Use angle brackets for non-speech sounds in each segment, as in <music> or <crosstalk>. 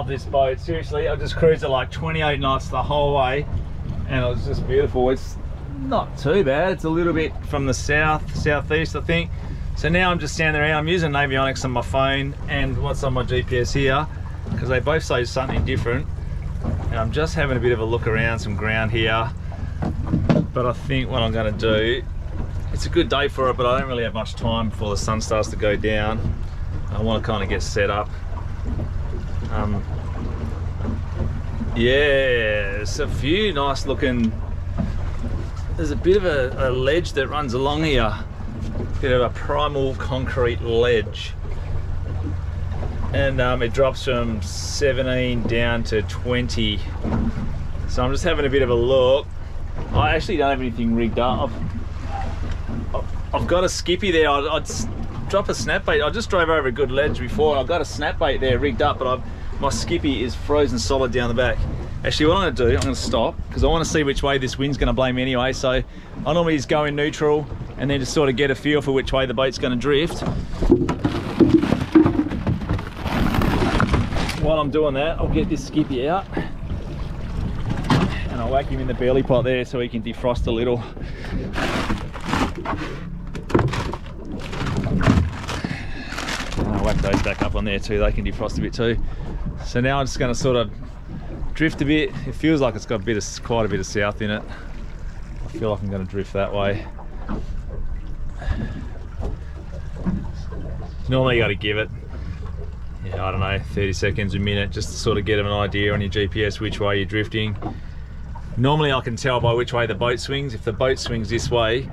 love this boat, seriously. I just cruised it like 28 knots the whole way and it was just beautiful. It's not too bad. It's a little bit from the south, southeast, I think. So now I'm just standing around. I'm using Navionics on my phone and what's on my GPS here because they both say something different. And I'm just having a bit of a look around some ground here. But I think what I'm going to do, it's a good day for it, but I don't really have much time before the sun starts to go down. I want to kind of get set up. Um, yeah, there's a few nice looking there's a bit of a, a, ledge that runs along here. A bit of a primal concrete ledge. And um, it drops from 17 down to 20 so I'm just having a bit of a look. I actually don't have anything rigged up. I've, I've got a skippy there. I'd, I'd drop a snap bait. I just drove over a good ledge before. I've got a snap bait there rigged up but I've, my skippy is frozen solid down the back Actually, what I'm to do, I'm to stop because I want to see which way this wind's going to blow me anyway. So I normally just go in neutral and then just sort of get a feel for which way the boat's going to drift. While I'm doing that, I'll get this skippy out and I'll whack him in the belly pot there so he can defrost a little. And I'll whack those back up on there too, they can defrost a bit too. So now I'm just going to sort of drift a bit. It feels like it's got a bit of quite a bit of south in it. I feel like I'm going to drift that way. Normally you got to give it, yeah, I don't know, 30 seconds, a minute, just to sort of get an idea on your GPS which way you're drifting. Normally I can tell by which way the boat swings. If the boat swings this way,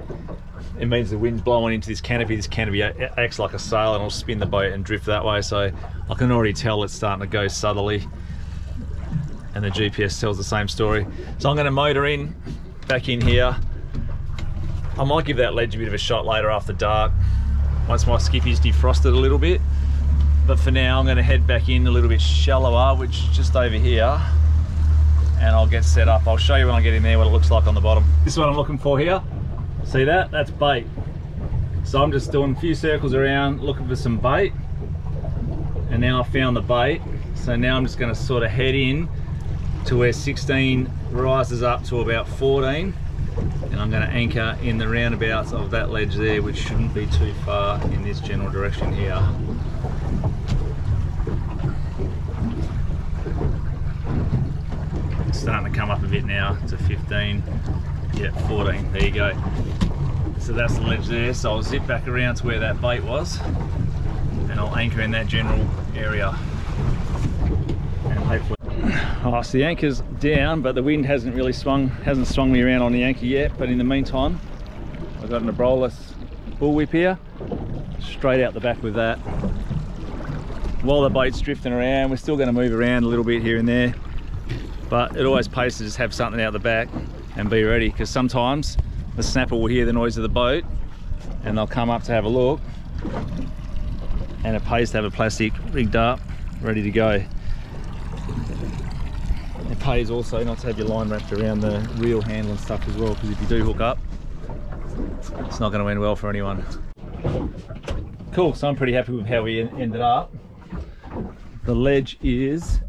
it means the wind's blowing into this canopy. This canopy acts like a sail and it'll spin the boat and drift that way. So I can already tell it's starting to go southerly and the GPS tells the same story. So I'm going to motor in, back in here. I might give that ledge a bit of a shot later after dark, once my skippy's defrosted a little bit. But for now, I'm going to head back in a little bit shallower, which is just over here, and I'll get set up. I'll show you when I get in there what it looks like on the bottom. This is what I'm looking for here. See that? That's bait. So I'm just doing a few circles around, looking for some bait. And now I found the bait. So now I'm just going to sort of head in to where 16 rises up to about 14 and I'm going to anchor in the roundabouts of that ledge there which shouldn't be too far in this general direction here. It's starting to come up a bit now to 15, yeah 14, there you go. So that's the ledge there, so I'll zip back around to where that bait was and I'll anchor in that general area and hopefully Oh, <clears throat> so the anchor's down, but the wind hasn't really swung, hasn't swung me around on the anchor yet. But in the meantime, I've got an Abrolhos bullwhip here, straight out the back with that. While the boat's drifting around, we're still going to move around a little bit here and there, but it always pays to just have something out the back and be ready, because sometimes the snapper will hear the noise of the boat and they'll come up to have a look, and it pays to have a plastic rigged up, ready to go. It pays also not to have your line wrapped around the reel handle and stuff as well because if you do hook up it's not going to end well for anyone. Cool so i'm pretty happy with how we ended up. The ledge is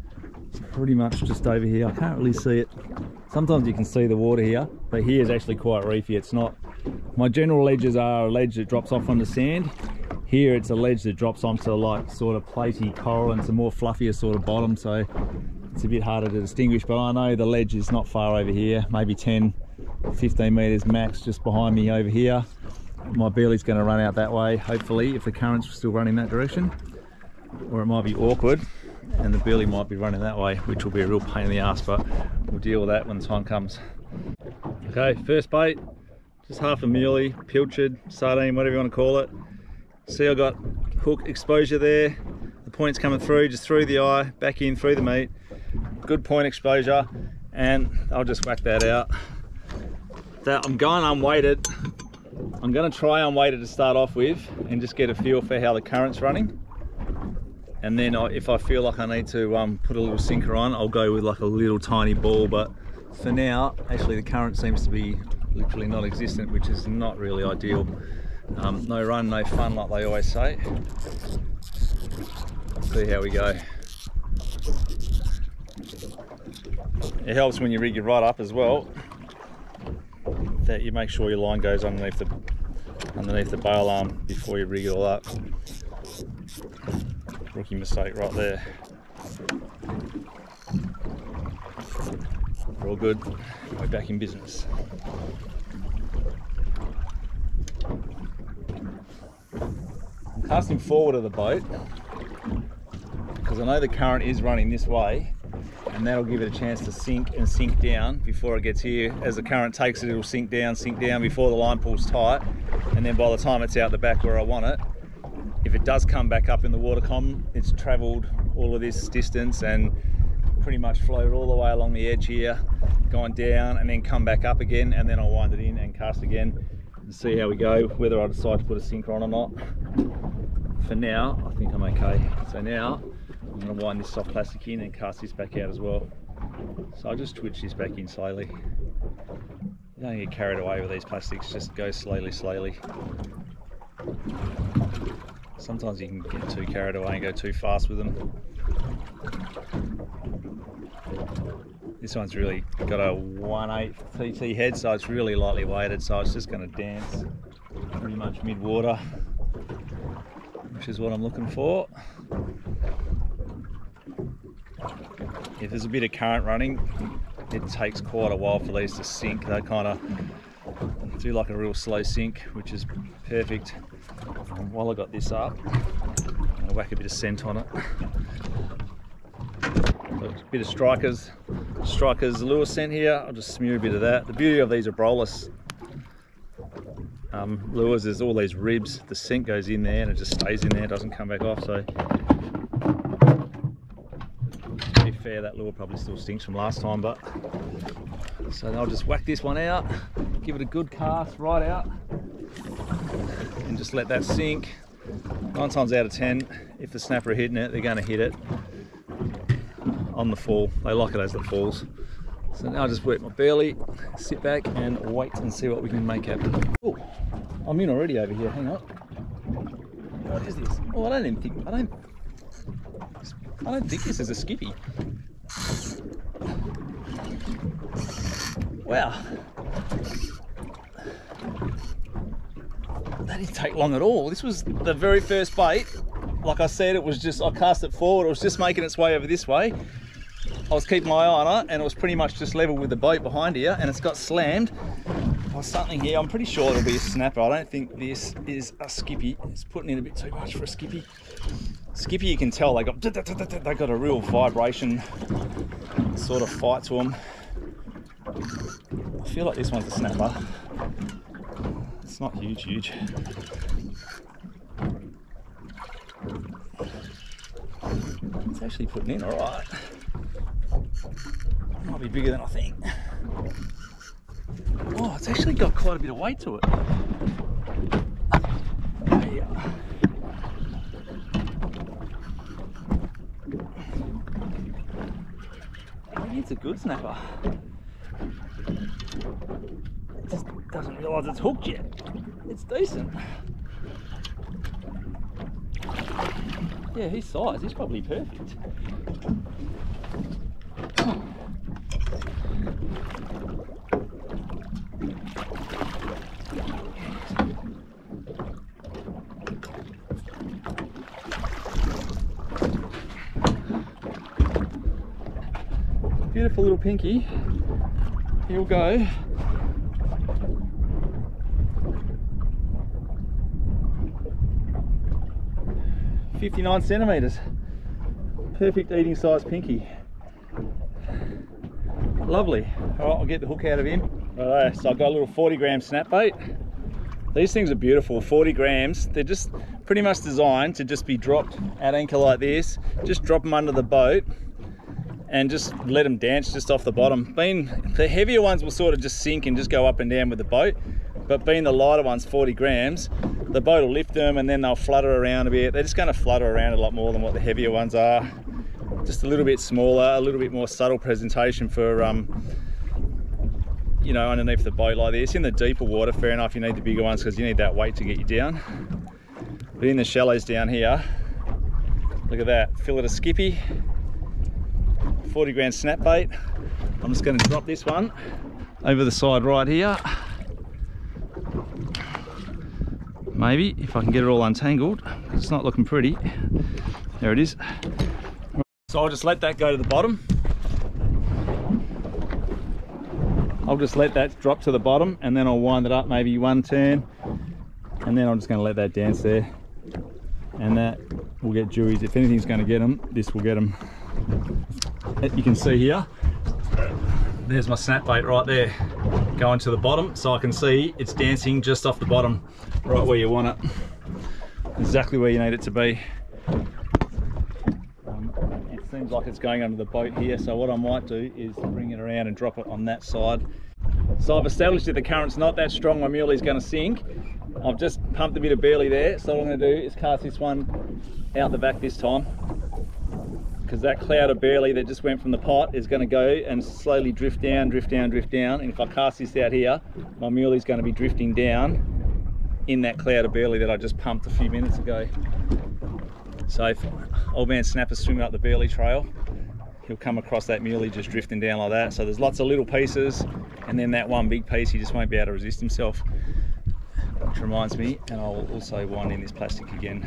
pretty much just over here. I can't really see it. Sometimes you can see the water here but here is actually quite reefy. It's not. My general ledges are a ledge that drops off on the sand. Here it's a ledge that drops onto like sort of platy coral and some more fluffier sort of bottom so it's a bit harder to distinguish but I know the ledge is not far over here maybe 10 15 meters max just behind me over here. My burley's going to run out that way hopefully if the current's still running that direction or it might be awkward and the burley might be running that way which will be a real pain in the ass but we'll deal with that when the time comes. Okay first bait just half a muley pilchard sardine whatever you want to call it. See I got hook exposure there. The point's coming through just through the eye back in through the meat. Good point exposure and I'll just whack that out. That I'm going unweighted. I'm going to try unweighted to start off with and just get a feel for how the current's running and then I, if I feel like I need to um, put a little sinker on I'll go with like a little tiny ball but for now actually the current seems to be literally non-existent which is not really ideal um, no run no fun like they always say See how we go. It helps when you rig your rod up as well that you make sure your line goes underneath the underneath the bail arm before you rig it all up. Rookie mistake right there. We're all good. We're back in business. I'm casting forward of the boat because I know the current is running this way and that'll give it a chance to sink and sink down before it gets here. As the current takes it, it'll sink down, sink down before the line pulls tight. And then by the time it's out the back where I want it, if it does come back up in the water column, it's traveled all of this distance and pretty much floated all the way along the edge here, gone down and then come back up again. And then I'll wind it in and cast again and see how we go, whether I decide to put a sinker on or not. For now, I think I'm okay. So now I'm going to wind this soft plastic in and cast this back out as well. So I'll just twitch this back in slowly. You don't get carried away with these plastics, just go slowly, slowly. Sometimes you can get too carried away and go too fast with them. This one's really got a 1 8 TT head, so it's really lightly weighted, so it's just going to dance pretty much mid water, which is what I'm looking for. if there's a bit of current running, it takes quite a while for these to sink. They kind of do like a real slow sink, which is perfect. While I got this up, I'll whack a bit of scent on it. a bit of strikers, strikers lure scent here. I'll just smear a bit of that. The beauty of these abrolhos um, lures is all these ribs. The scent goes in there and it just stays in there, doesn't come back off. So to be fair, that lure probably still stinks from last time, but so I'll just whack this one out, give it a good cast right out, and just let that sink. Nine times out of 10, if the snapper are hitting it, they're gonna hit it on the fall. They like it as it falls. So now I'll just work my burley, sit back and wait and see what we can make happen. Oh, I'm in already over here, hang on. What is this? Oh, I don't even think, I don't I don't think this is a skippy. Wow. Didn't take long at all. This was the very first bait. Like I said, it was just, I cast it forward. It was just making its way over this way. I was keeping my eye on it and it was pretty much just level with the boat behind here and it's got slammed by something here. I'm pretty sure it'll be a snapper. I don't think this is a skippy. It's putting in a bit too much for a skippy. Skippy, you can tell they got they got a real vibration sort of fight to them. I feel like this one's a snapper. It's not huge, huge. It's actually putting in all right. Might be bigger than I think. Oh, it's actually got quite a bit of weight to it. Yeah. I think it's a good snapper. It just doesn't realise it's hooked yet. It's decent. Yeah, his size, he's probably perfect. beautiful little pinky. He'll go. Fifty-nine centimeters. Perfect eating size pinky. Lovely. All right, I'll get the hook out of him. All right, so I've got a little 40 gram snap bait. These things are beautiful, 40 grams. They're just pretty much designed to just be dropped at anchor like this. Just drop them under the boat and just let them dance just off the bottom. Being the heavier ones will sort of just sink and just go up and down with the boat, but being the lighter ones, 40 grams, the boat will lift them and then they'll flutter around a bit. They're just going to flutter around a lot more than what the heavier ones are. Just a little bit smaller, a little bit more subtle presentation for, um, you know, underneath the boat like this. In the deeper water, fair enough, you need the bigger ones because you need that weight to get you down. But in the shallows down here, Look at that, fillet of skippy, 40 gram snap bait. I'm just gonna drop this one over the side right here. Maybe, if I can get it all untangled. It's not looking pretty. There it is. So I'll just let that go to the bottom. I'll just let that drop to the bottom and then I'll wind it up maybe one turn and then I'm just going to let that dance there and that will get jewies. If anything's going to get them, this will get them. You can see here, there's my snap bait right there going to the bottom so I can see it's dancing just off the bottom right where you want it. Exactly where you need it to be. Um, it seems like it's going under the boat here so what I might do is bring it around and drop it on that side. So I've established that the current's not that strong. My mule is going to sink. I've just pumped a bit of burley there. So what I'm going to do is cast this one out the back this time because that cloud of burley that just went from the pot is going to go and slowly drift down drift down drift down and if I cast this out here my mule is going to be drifting down in that cloud of burley that I just pumped a few minutes ago so if old man snapper's swimming up the Burley Trail, he'll come across that muley just drifting down like that. So there's lots of little pieces, and then that one big piece, he just won't be able to resist himself. Which reminds me, and I'll also wind in this plastic again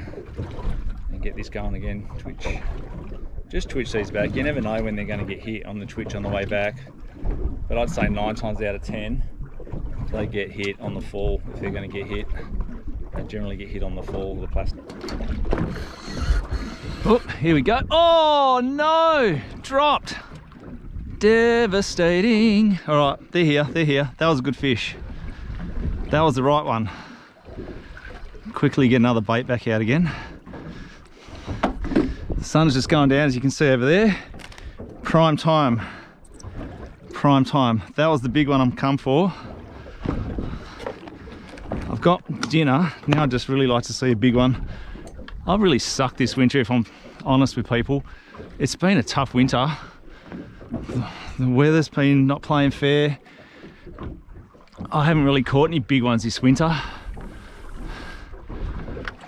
and get this going again. Twitch. Just twitch these back. You never know when they're going to get hit on the twitch on the way back. But I'd say nine times out of ten, they get hit on the fall if they're going to get hit. They generally get hit on the fall, with the plastic. Oh, here we go. Oh no, dropped. Devastating. All right, they're here, they're here. That was a good fish. That was the right one. Quickly get another bait back out again. The sun's just going down as you can see over there. Prime time. Prime time. That was the big one I'm come for. I've got dinner. Now I'd just really like to see a big one. I've really sucked this winter if I'm honest with people. It's been a tough winter. The weather's been not playing fair. I haven't really caught any big ones this winter.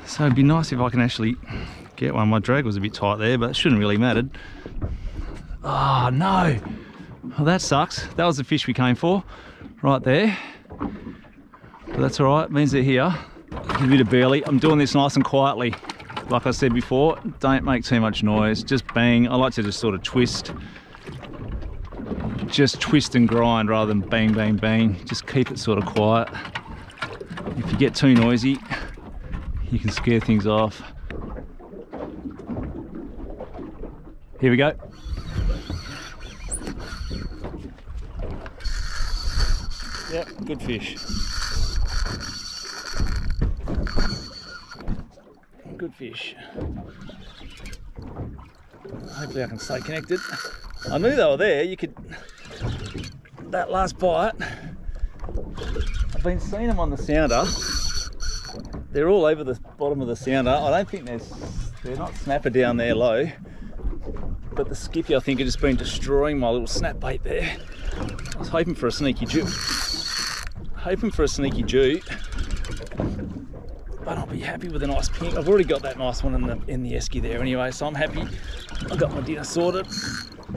So it'd be nice if I can actually get one. My drag was a bit tight there, but it shouldn't really mattered. Oh ah, no, well that sucks. That was the fish we came for, right there. But that's all right, it means they're here. A bit of burley. I'm doing this nice and quietly like I said before, don't make too much noise, just bang. I like to just sort of twist, just twist and grind rather than bang, bang, bang. Just keep it sort of quiet. If you get too noisy, you can scare things off. Here we go. Yep, good fish. good fish. Hopefully I can stay connected. I knew they were there, you could, that last bite, I've been seeing them on the sounder. They're all over the bottom of the sounder. I don't think there's, they're not snapper down there low, but the skippy I think has just been destroying my little snap bait there. I was hoping for a sneaky jew. Hoping for a sneaky jew but I'll be happy with a nice pink. I've already got that nice one in the in the esky there anyway, so I'm happy. I've got my dinner sorted.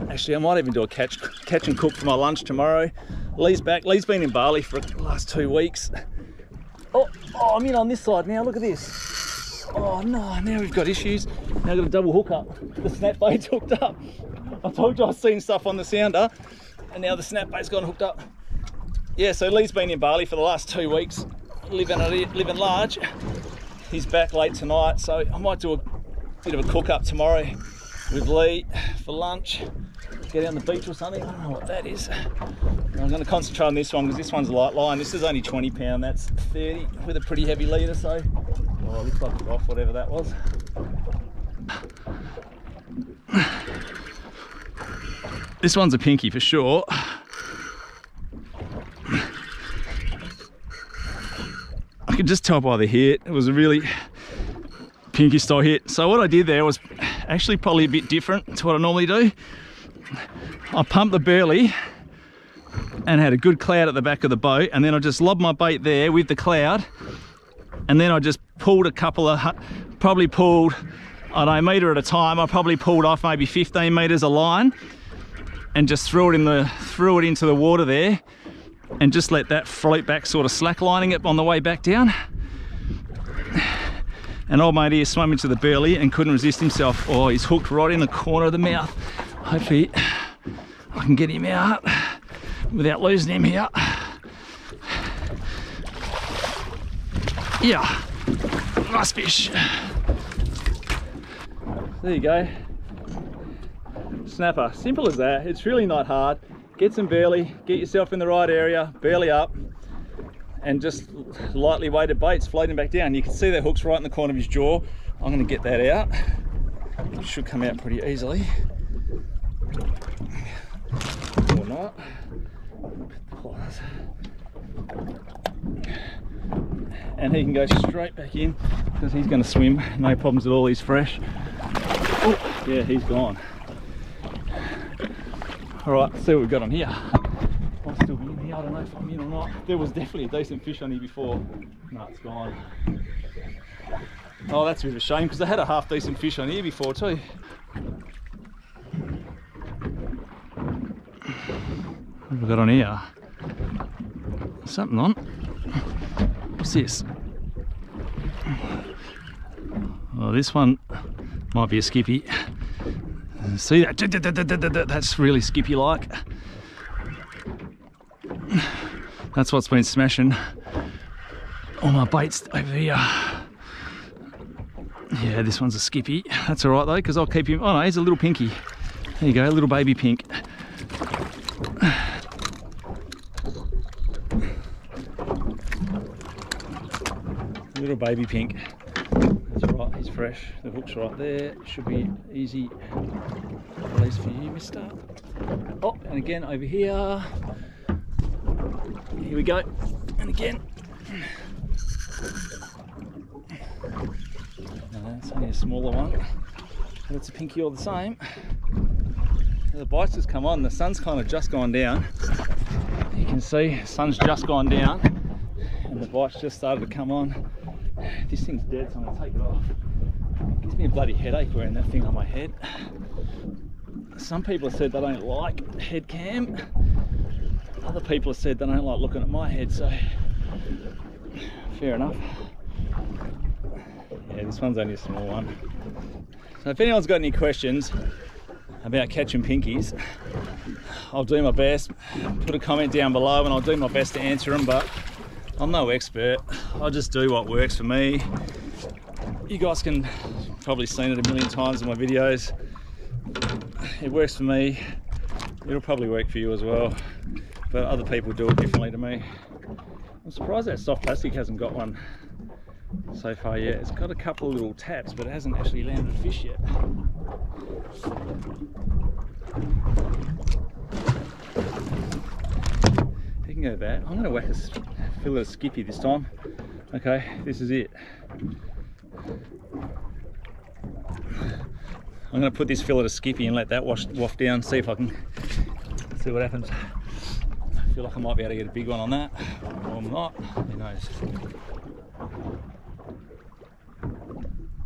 Actually, I might even do a catch catch and cook for my lunch tomorrow. Lee's back. Lee's been in Bali for the last two weeks. Oh, oh, I'm in on this side now. Look at this. Oh no, now we've got issues. Now I've got a double hook up. The snap bait's hooked up. I told you I've seen stuff on the sounder, and now the snap bait's gone hooked up. Yeah, so Lee's been in Bali for the last two weeks living living large. He's back late tonight, so I might do a bit of a cook up tomorrow with Lee for lunch. Get out on the beach or something. I don't know what that is. I'm going to concentrate on this one because this one's light line. This is only 20 pound. That's 30 with a pretty heavy leader. So, oh, looks like it's off whatever that was. This one's a pinky for sure. I could just tell by the hit, it was a really pinky style hit. So what I did there was actually probably a bit different to what I normally do. I pumped the burley and had a good cloud at the back of the boat and then I just lobbed my bait there with the cloud and then I just pulled a couple of, probably pulled I don't know, metre at a time. I probably pulled off maybe 15 metres of line and just threw it in the threw it into the water there and just let that float back sort of slacklining it on the way back down. And old mate here swam into the burley and couldn't resist himself. Oh he's hooked right in the corner of the mouth. Hopefully I can get him out without losing him here. Yeah nice fish there you go snapper. Simple as that. It's really not hard. Get some burley, get yourself in the right area, burley up, and just lightly weighted baits floating back down. You can see that hook's right in the corner of his jaw. I'm going to get that out. It should come out pretty easily. Or not. And he can go straight back in because he's going to swim. No problems at all. He's fresh. Oh, yeah, he's gone. All right, see what we've got on here. I'll still be in here, I don't know if I'm in or not. There was definitely a decent fish on here before. No, it's gone. Oh, that's a bit of a shame because I had a half decent fish on here before too. What have we got on here? Something on. What's this? Oh, this one might be a skippy. See that? That's really skippy like. That's what's been smashing all my baits over here. Yeah, this one's a skippy. That's all right though, because I'll keep him. Oh no, he's a little pinky. There you go, a little baby pink. Little baby pink. That's right, he's fresh. The hook's right there. Should be easy release for you, mister. Oh, and again over here. Here we go. And again. No, it's only a smaller one. But it's a pinky all the same. The bites just come on. The sun's kind of just gone down. You can see the sun's just gone down and the bites just started to come on. This thing's dead, so I'm gonna take it off. It gives me a bloody headache wearing that thing on my head. Some people have said they don't like head cam. Other people have said they don't like looking at my head, so fair enough. Yeah, this one's only a small one. So if anyone's got any questions about catching pinkies, I'll do my best. Put a comment down below and I'll do my best to answer them, but I'm no expert. I just do what works for me. You guys can probably seen it a million times in my videos. It works for me. It'll probably work for you as well. But other people do it differently to me. I'm surprised that soft plastic hasn't got one so far yet. It's got a couple of little taps, but it hasn't actually landed a fish yet. You can go back. I'm to whack a fillet of skippy this time. Okay, this is it. I'm to put this fillet of skippy and let that wash waft down, see if I can see what happens. I feel like I might be able to get a big one on that, or I'm not, who knows.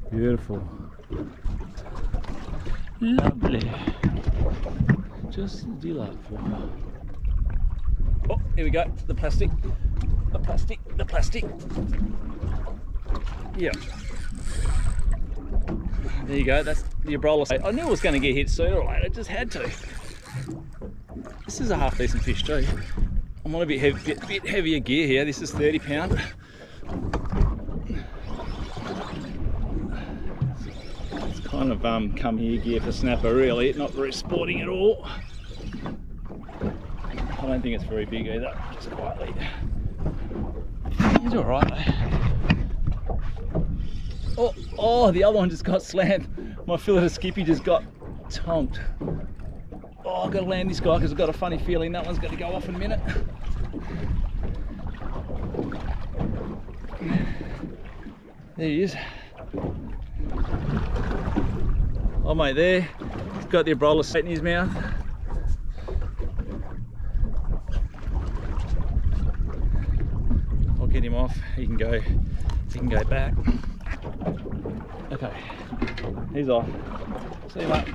Beautiful. Lovely. Just delightful. Oh, here we go, the plastic, the plastic, the plastic. Yeah. There you go, that's the Abrolhos. I knew it was going to get hit sooner or later, it just had to. This is a half decent fish too. I'm on a bit, heavy, bit, bit heavier gear here, this is 30 pound. It's kind of um, come here gear for snapper really, not very sporting at all. I don't think it's very big either, just quietly. He's alright though. Oh, oh, the other one just got slammed. My fillet of skippy just got tonked. Oh, I've got to land this guy because I've got a funny feeling that one's going to go off in a minute. There he is. Oh mate, there. He's got the Abrolhos set in his mouth. I'll get him off. He can go. He can go back. Okay, he's off. See you, mate.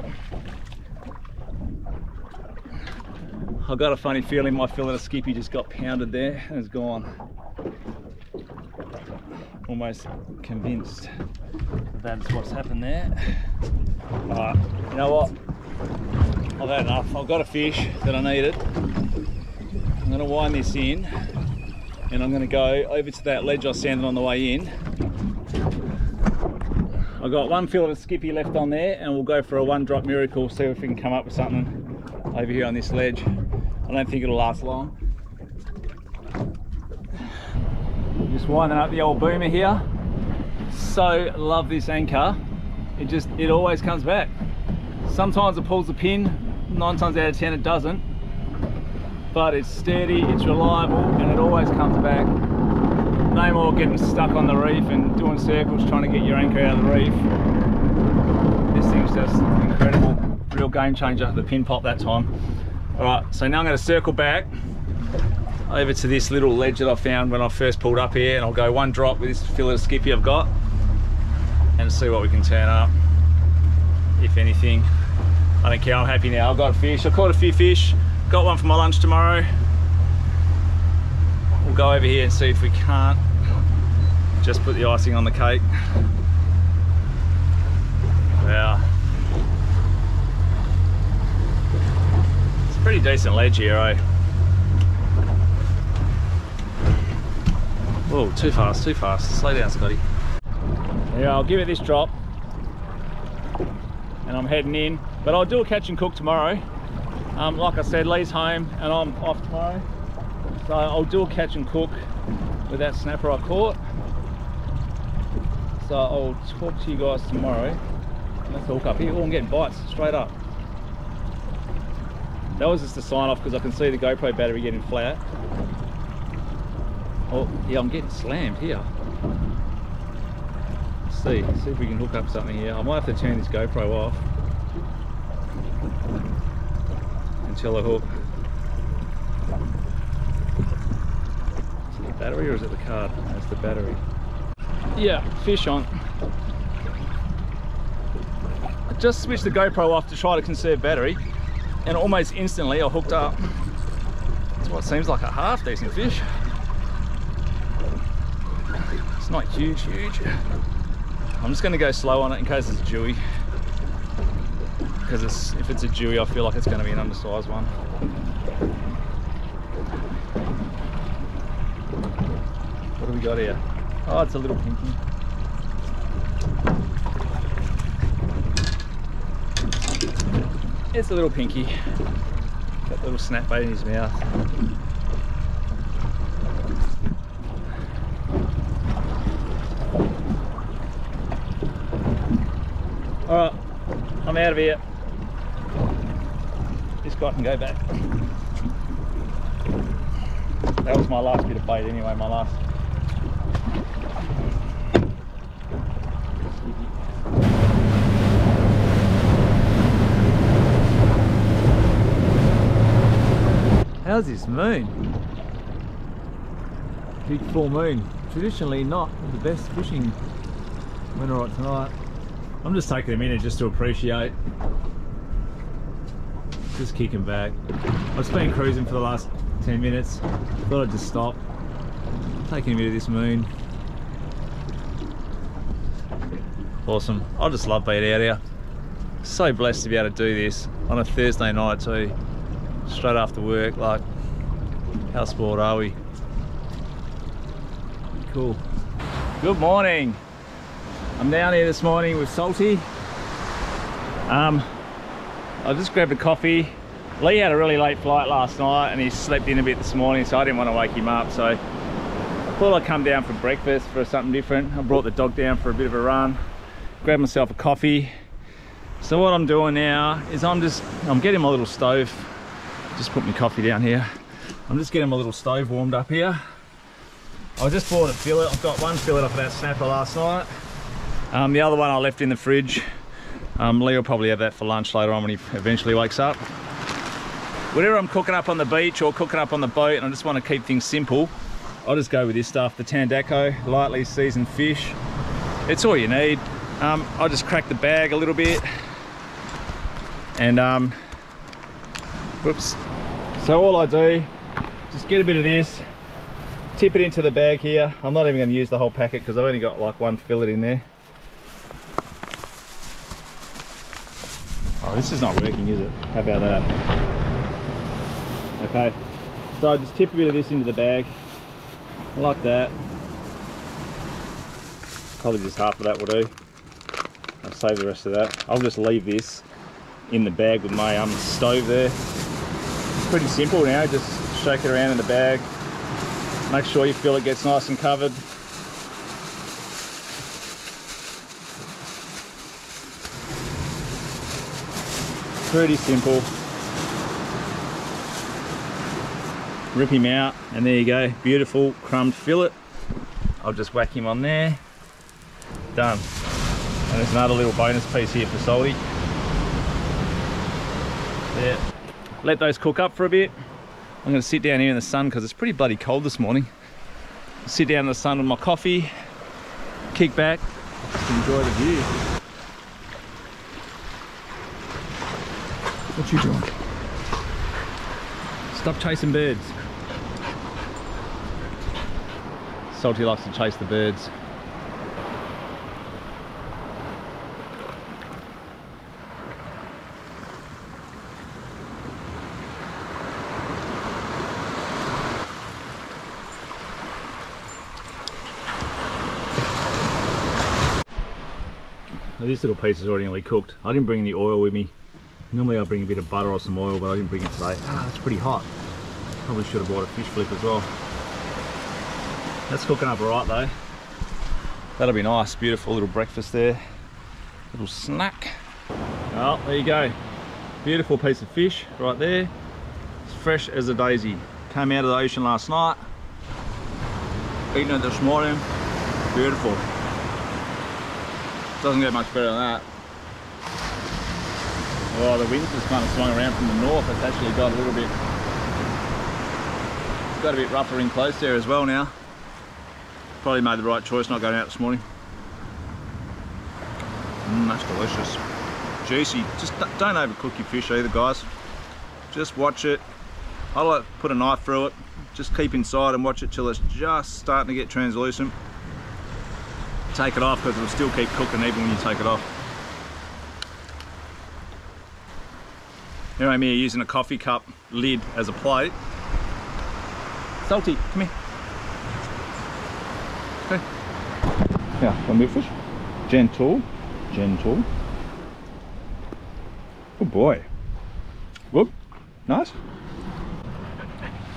I've got a funny feeling my fillet of skippy just got pounded there and is gone. Almost convinced that's what's happened there. Alright, you know what? I've had enough. I've got a fish that I needed. I'm to wind this in and I'm going to go over to that ledge I sanded on the way in. I've got one fillet of skippy left on there and we'll go for a one drop miracle, see if we can come up with something over here on this ledge. I don't think it'll last long. Just winding up the old boomer here. So love this anchor. It just, it always comes back. Sometimes it pulls the pin, nine times out of 10 it doesn't. But it's steady, it's reliable, and it always comes back. No more getting stuck on the reef and doing circles trying to get your anchor out of the reef. This thing's just incredible. Real game changer, the pin pop that time. All right, so now I'm gonna circle back over to this little ledge that I found when I first pulled up here and I'll go one drop with this fillet of skippy I've got and see what we can turn up, if anything. I don't care, I'm happy now. I've got fish, I caught a few fish, got one for my lunch tomorrow. We'll go over here and see if we can't just put the icing on the cake. Wow. It's a pretty decent ledge here, eh? Whoa, too fast, too fast. Slow down, Scotty. Yeah, I'll give it this drop. And I'm heading in. But I'll do a catch and cook tomorrow. Um, like I said, Lee's home and I'm off tomorrow. So I'll do a catch and cook with that snapper I caught. So I'll talk to you guys tomorrow. Let's hook up here. Oh, I'm getting bites straight up. That was just a sign off because I can see the GoPro battery getting flat. Oh, yeah, I'm getting slammed here. Let's see, see if we can hook up something here. I might have to turn this GoPro off until I hook. Is it the battery or is it the card? That's the battery. Yeah, fish on. I just switched the GoPro off to try to conserve battery and almost instantly I hooked up. It's what seems like a half decent fish. It's not huge, huge. I'm just gonna go slow on it in case it's jewy. Because it's, if it's a jewy, I feel like it's gonna be an undersized one. What do we got here? Oh, it's a little pinky. It's a little pinky. Got a little snap bait in his mouth. Alright, I'm out of here. This guy can go back. That was my last bit of bait anyway, my last. How's this moon? Big full moon. Traditionally not the best fishing winter right tonight. I'm just taking a minute just to appreciate. Just kicking back. I've just been cruising for the last 10 minutes. Thought I'd just stop. Taking a bit of this moon. Awesome. I just love being out here. So blessed to be able to do this on a Thursday night too. Straight after work, like how spoiled are we? Cool. Good morning. I'm down here this morning with Salty. Um, I just grabbed a coffee. Lee had a really late flight last night and he slept in a bit this morning so I didn't want to wake him up so I thought I'd come down for breakfast for something different. I brought the dog down for a bit of a run, grabbed myself a coffee. So what I'm doing now is I'm just, I'm getting my little stove, just put my coffee down here. I'm just getting my little stove warmed up here. I just bought a fillet, I've got one fillet off of that snapper last night. Um, the other one I left in the fridge. Um, Lee will probably have that for lunch later on when he eventually wakes up. Whatever I'm cooking up on the beach or cooking up on the boat and I just want to keep things simple, I'll just go with this stuff, the Tandaco, lightly seasoned fish. It's all you need. Um, I'll just crack the bag a little bit. And, um, whoops. So all I do, just get a bit of this, tip it into the bag here. I'm not even going to use the whole packet because I've only got like one fillet in there. This is not working, is it? How about that? Okay, so I just tip a bit of this into the bag, like that. Probably just half of that will do. I'll save the rest of that. I'll just leave this in the bag with my um, stove there. It's pretty simple now, just shake it around in the bag. Make sure you feel it gets nice and covered. Pretty simple. Rip him out and there you go, beautiful crumbed fillet. I'll just whack him on there. Done. And there's another little bonus piece here for salty. Yeah. Let those cook up for a bit. I'm gonna sit down here in the sun because it's pretty bloody cold this morning. Sit down in the sun with my coffee, kick back, just enjoy the view. What you doing? Stop chasing birds. Salty likes to chase the birds. This little piece is already nearly cooked. I didn't bring the oil with me. Normally I bring a bit of butter or some oil, but I didn't bring it today. Ah, it's pretty hot. Probably should have bought a fish flip as well. That's cooking up alright though. That'll be nice, beautiful little breakfast there. Little snack. Oh, there you go. Beautiful piece of fish right there. It's fresh as a daisy. Came out of the ocean last night. Eating it this morning. Beautiful. Doesn't get much better than that. Oh, the wind's just kind of swung around from the north. It's actually got a little bit, it's got a bit rougher in close there as well now. Probably made the right choice not going out this morning. Mmm, that's delicious. Juicy. Just don't overcook your fish either, guys. Just watch it. I like to put a knife through it. Just keep inside and watch it till it's just starting to get translucent. Take it off because it'll still keep cooking even when you take it off. Here I'm here using a coffee cup lid as a plate. Salty, come here. Okay. Yeah, one big fish. Gentle, gentle. Good boy. Whoop, nice.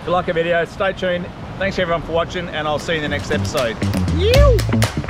If you like our video, stay tuned. Thanks everyone for watching and I'll see you in the next episode. You.